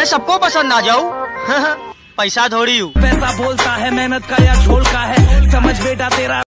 मैं सबको पसंद आ जाऊँ। पैसा थोड़ी हूँ। पैसा बोलता है, मेहनत का या झोल का है। समझ बेटा तेरा